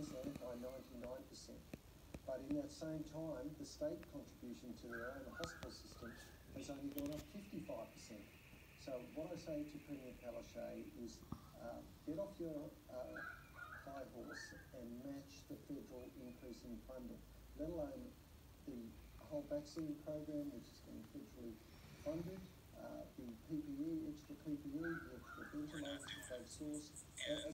Queensland by 99%. But in that same time, the state contribution to their own hospital system has only gone up 55%. So what I say to Premier Palaszczuk is uh, get off your uh, high horse and match the federal increase in funding, let alone the whole vaccine program, which is being federally funded, uh, the PPE, extra PPE, the extra ventilators that they've sourced,